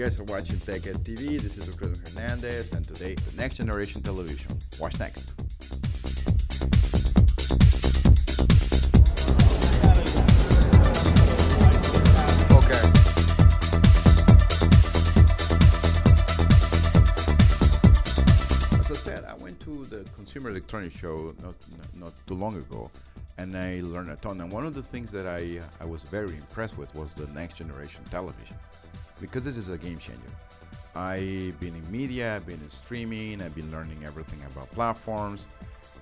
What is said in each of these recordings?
guys are watching Tech Ed TV. This is Alfredo Hernandez, and today, the next generation television. Watch next. Okay. As I said, I went to the Consumer Electronics Show not, not, not too long ago, and I learned a ton. And one of the things that I, I was very impressed with was the next generation television, because this is a game changer. I've been in media, I've been in streaming, I've been learning everything about platforms,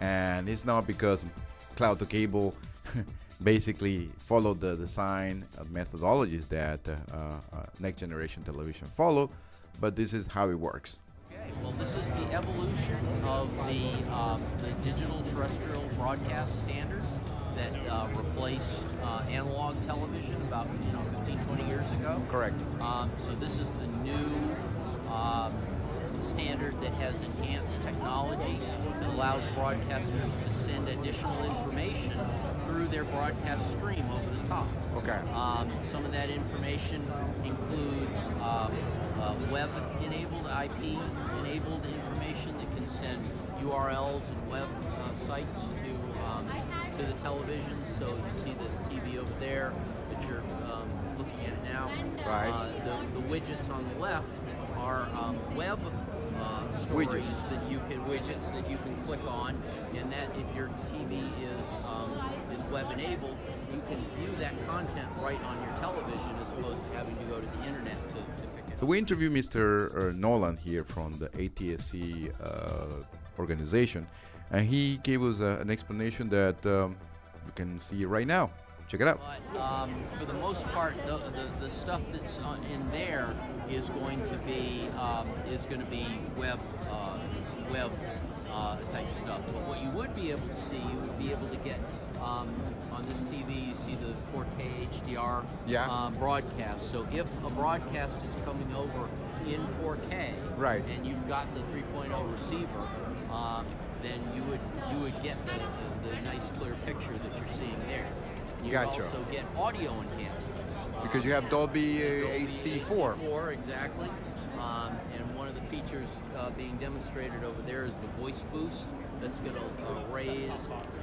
and it's not because cloud to cable basically followed the design of methodologies that uh, uh, next generation television follow, but this is how it works. Okay, well, this is the evolution of the, um, the digital terrestrial broadcast standard that uh, replaced uh, analog television about you know 15, 20 years ago. Correct. Um, so this is the new um, standard that has enhanced technology that allows broadcasters to send additional information through their broadcast stream over the top. Okay. Um, some of that information includes um, uh, web-enabled, IP-enabled information that can send URLs and web uh, sites to um, to the television. So you see the TV over there that you're um, looking at now. Right. Uh, the, the widgets on the left are um, web uh, stories Widgets. that you can widgets that you can click on, and that if your TV is um, is web enabled, you can view that content right on your television as opposed to having to go to the internet to, to pick it. So we interviewed Mr. uh, Nolan here from the ATSC uh, organization, and he gave us uh, an explanation that um, you can see right now. Check it out. But um, for the most part, the, the, the stuff that's in there is going to be um, is going to be web uh, web uh, type stuff. But what you would be able to see, you would be able to get um, on this TV. You see the 4K HDR Yeah. uh, broadcast. So if a broadcast is coming over in 4K, Right. and you've got the 3.0 receiver, um, then you would you would get the, the, the nice clear picture that you're seeing there. You Gotcha. also get audio enhancements. Because you have Dolby, uh, Dolby AC4. AC4, exactly. Um, and one of the features uh, being demonstrated over there is the voice boost that's going to uh, raise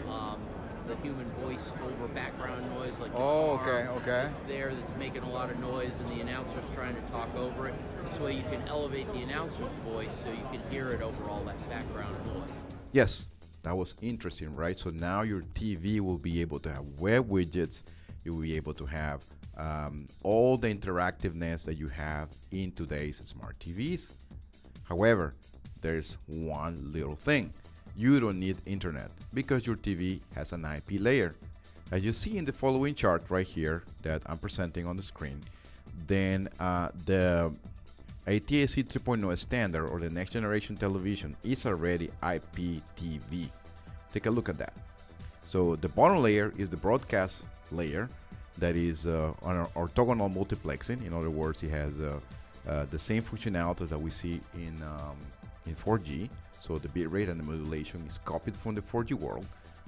um, the human voice over background noise like Oh, car okay, okay. that's there that's making a lot of noise and the announcer's trying to talk over it. This way you can elevate the announcer's voice so you can hear it over all that background noise. Yes, that was interesting, right? So now your TV will be able to have web widgets. You will be able to have um, all the interactiveness that you have in today's smart TVs. However, there's one little thing. You don't need internet because your TV has an IP layer. As you see in the following chart right here that I'm presenting on the screen, then uh, the ATSC 3.0 standard or the next generation television is already IPTV. Take a look at that. So the bottom layer is the broadcast layer that is uh, on orthogonal multiplexing. In other words, it has uh, uh, the same functionality that we see in um, in 4G. So the bit rate and the modulation is copied from the 4G world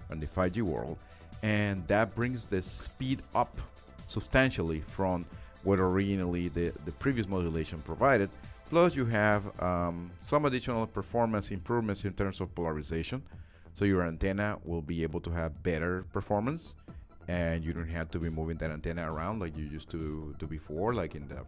and the 5G world, and that brings the speed up substantially from what originally the, the previous modulation provided. Plus, you have um, some additional performance improvements in terms of polarization. So your antenna will be able to have better performance, and you don't have to be moving that antenna around like you used to do before. Like in the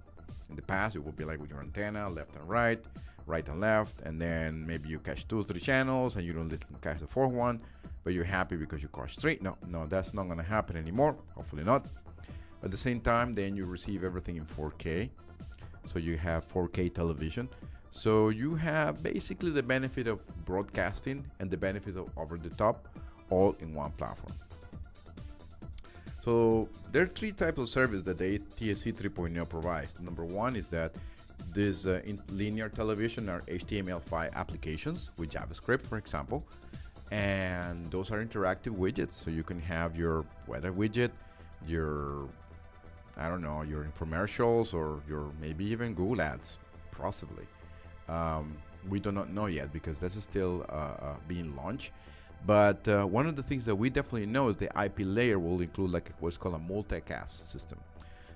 in the past, it would be like with your antenna, left and right, right and left, and then maybe you catch two, three channels, and you don't catch the fourth one, but you're happy because you caught three No, no, that's not gonna happen anymore. Hopefully not. At the same time, then you receive everything in 4K. So you have 4K television. So you have basically the benefit of broadcasting and the benefit of over the top all in one platform. So there are three types of service that the TSC 3.0 provides. Number one is that this uh, in linear television are HTML5 applications with JavaScript, for example, and those are interactive widgets. So you can have your weather widget, your I don't know, your infomercials or your maybe even Google ads, possibly. Um, we do not know yet because this is still uh, uh, being launched. But uh, one of the things that we definitely know is the IP layer will include like what's called a multicast system.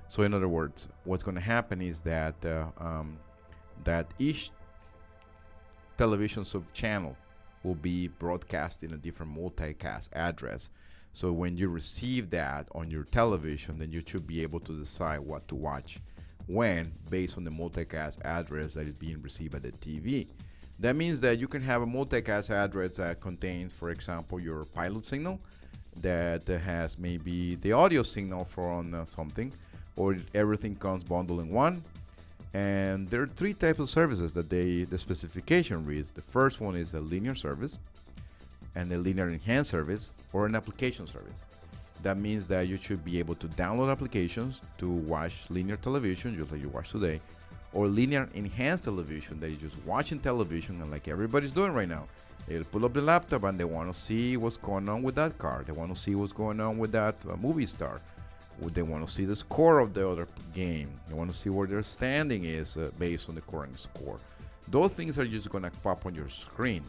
So in other words, what's going to happen is that uh, um, that each television sub channel will be broadcast in a different multicast address. So when you receive that on your television, then you should be able to decide what to watch when based on the multicast address that is being received by the TV. That means that you can have a multicast address that contains, for example, your pilot signal that has maybe the audio signal from uh, something, or everything comes bundled in one. And there are three types of services that they the specification reads. The first one is a linear service, and a linear enhanced service, or an application service. That means that you should be able to download applications to watch linear television, just like you watch today, or linear enhanced television that you're just watching television and like everybody's doing right now. They'll pull up the laptop and they want to see what's going on with that car. They want to see what's going on with that uh, movie star. Would they want to see the score of the other game. They want to see where their standing is uh, based on the current score. Those things are just going to pop on your screen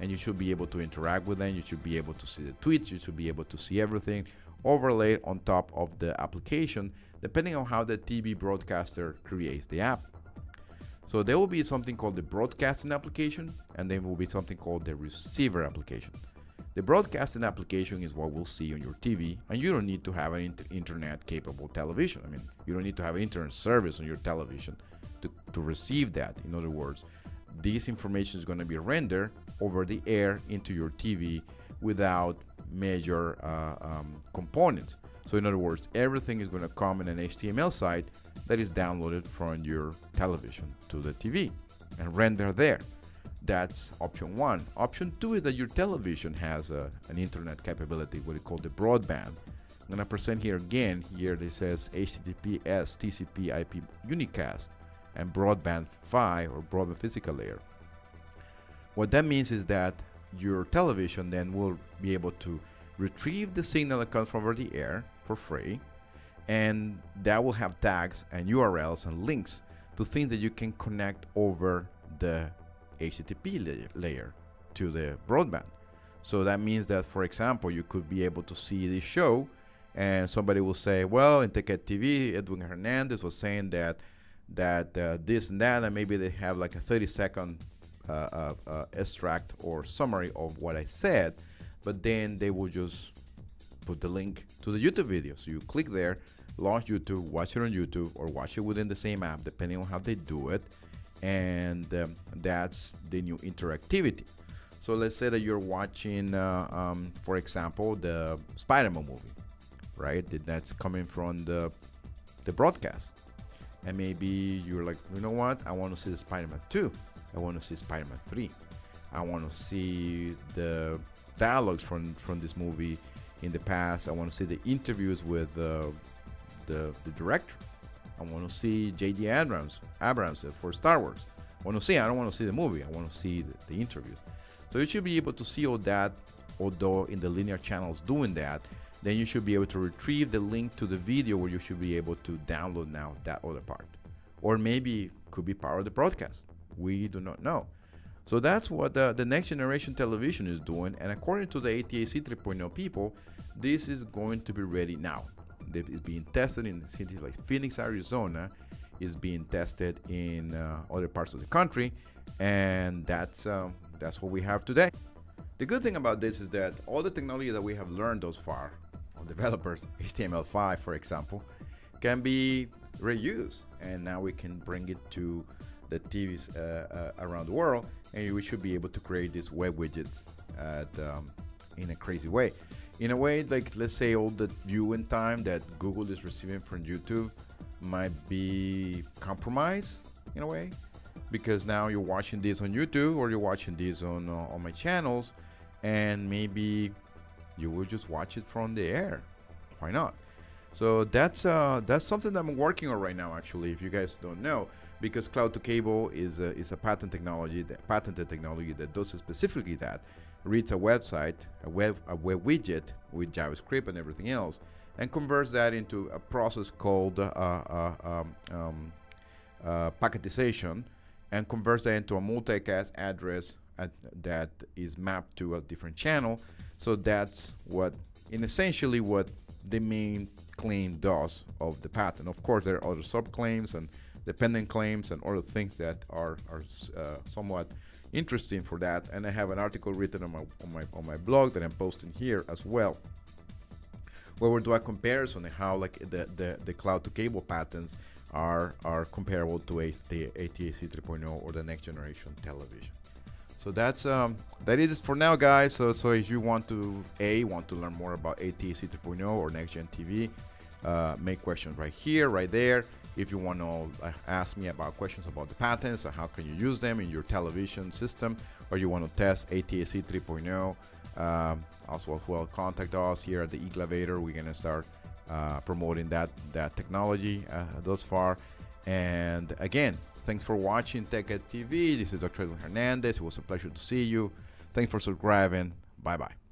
and you should be able to interact with them. You should be able to see the tweets. You should be able to see everything overlaid on top of the application, depending on how the TV broadcaster creates the app. So there will be something called the broadcasting application, and then will be something called the receiver application. The broadcasting application is what we'll see on your TV, and you don't need to have an inter internet capable television. I mean, you don't need to have an internet service on your television to, to receive that. In other words, this information is going to be rendered over the air into your TV without major uh, um, components. So in other words, everything is going to come in an HTML site that is downloaded from your television to the TV and render there. That's option one. Option two is that your television has a, an internet capability, what we call the broadband. I'm gonna present here again. Here it says HTTPS TCP IP unicast and broadband PHY or broadband physical layer. What that means is that your television then will be able to retrieve the signal that comes from over the air for free and that will have tags and URLs and links to things that you can connect over the HTTP layer to the broadband. So that means that, for example, you could be able to see this show, and somebody will say, "Well, in TechEd TV, Edwin Hernandez was saying that that uh, this and that, and maybe they have like a 30 second uh, uh, uh, extract or summary of what I said, but then they will just put the link to the YouTube video. So you click there, launch YouTube, watch it on YouTube, or watch it within the same app, depending on how they do it. And um, that's the new interactivity. So let's say that you're watching, uh, um, for example, the Spider-Man movie, right? That's coming from the the broadcast, and maybe you're like, you know what? I want to see the Spider-Man 2. I want to see Spider-Man 3. I want to see the dialogues from from this movie in the past. I want to see the interviews with uh, the, the director. I want to see J.D. Abrams, Abrams for Star Wars. I want to see. I don't want to see the movie. I want to see the, the interviews. So you should be able to see all that. Although in the linear channels doing that, then you should be able to retrieve the link to the video where you should be able to download now that other part, or maybe could be part of the broadcast. We do not know. So that's what the, the next generation television is doing. And according to the ATSC 3.0 people, this is going to be ready now. It's being tested in cities like Phoenix, Arizona. Is being tested in uh, other parts of the country, and that's um, that's what we have today. The good thing about this is that all the technology that we have learned thus far, on developers, HTML5 for example, can be reused, and now we can bring it to the TVs uh, uh, around the world, and we should be able to create these web widgets at, um, in a crazy way in a way like let's say all the viewing time that google is receiving from youtube might be compromised in a way because now you're watching this on youtube or you're watching this on uh, on my channels and maybe you will just watch it from the air. Why not? So that's uh that's something that i'm working on right now actually if you guys don't know because cloud to cable is a, is a patent technology that patented technology that does specifically that reads a website, a web, a web widget with JavaScript and everything else, and converts that into a process called uh, uh, um, um, uh, packetization, and converts that into a multicast address at, that is mapped to a different channel. So that's what, in essentially, what the main claim does of the patent. Of course, there are other subclaims and dependent claims and other things that are, are uh, somewhat interesting for that. And I have an article written on my, on my, on my blog that I'm posting here as well where we do a comparison on how like the, the, the cloud to cable patents are are comparable to a, the ATSC 3.0 or the next generation television. So that's um, that is for now, guys. So so if you want to a want to learn more about ATSC 3.0 or next gen TV, uh, make questions right here, right there. If you want to uh, ask me about questions about the patents or how can you use them in your television system, or you want to test ATSC 3.0, um, also as well contact us here at the Eglavator. We're gonna start uh, promoting that that technology uh, thus far. And again, thanks for watching TechEd TV. This is Dr. Edwin Hernandez. It was a pleasure to see you. Thanks for subscribing. Bye bye.